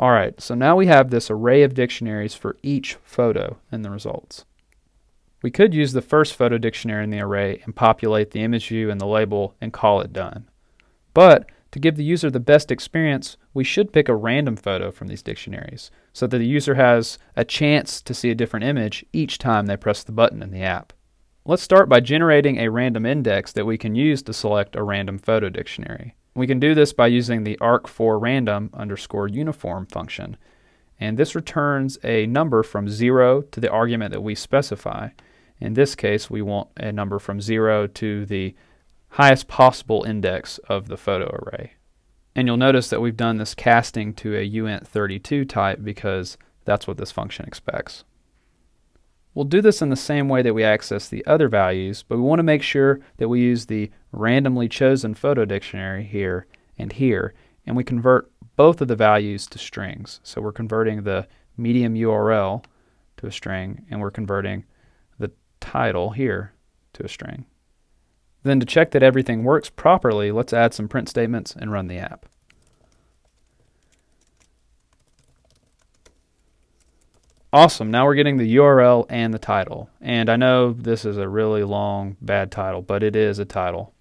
Alright, so now we have this array of dictionaries for each photo in the results. We could use the first photo dictionary in the array and populate the image view and the label and call it done. But to give the user the best experience, we should pick a random photo from these dictionaries so that the user has a chance to see a different image each time they press the button in the app. Let's start by generating a random index that we can use to select a random photo dictionary. We can do this by using the arc4random underscore uniform function. And this returns a number from 0 to the argument that we specify. In this case, we want a number from 0 to the highest possible index of the photo array. And you'll notice that we've done this casting to a uint32 type because that's what this function expects. We'll do this in the same way that we access the other values, but we want to make sure that we use the randomly chosen photo dictionary here and here, and we convert both of the values to strings. So we're converting the medium URL to a string, and we're converting the title here to a string. Then to check that everything works properly, let's add some print statements and run the app. Awesome, now we're getting the URL and the title. And I know this is a really long, bad title, but it is a title.